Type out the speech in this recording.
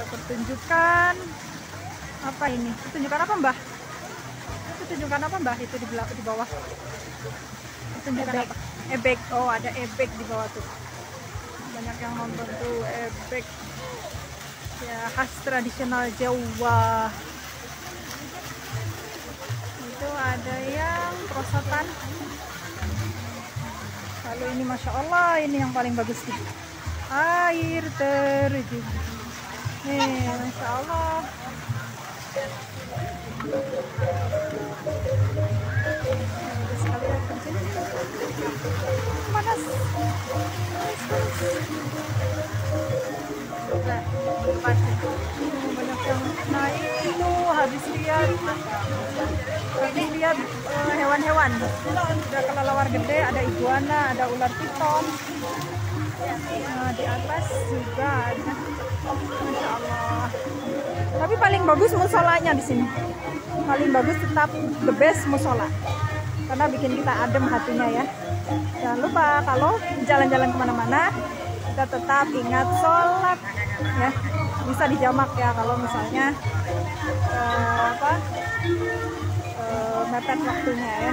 ada pertunjukan apa ini? Pertunjukan apa mbah? Pertunjukan apa mbah? Itu di di bawah. Pertunjukan Ebek. apa? Ebek. Oh ada ebek di bawah tuh. Banyak yang nonton tuh ebek. Ya khas tradisional Jawa. Itu ada yang perosotan. Lalu ini masya Allah ini yang paling bagus nih. Air terjun nih masya Allah panas Nah, banyak yang naik itu habis lihat habis lihat hewan-hewan ada kelelawar gede ada iguana ada ular piton di atas juga ada paling bagus musolanya di sini. Paling bagus tetap the best musola. Karena bikin kita adem hatinya ya. Jangan lupa kalau jalan-jalan ke mana-mana kita tetap ingat sholat ya. Bisa dijamak ya kalau misalnya eh, apa eh, mepet waktunya ya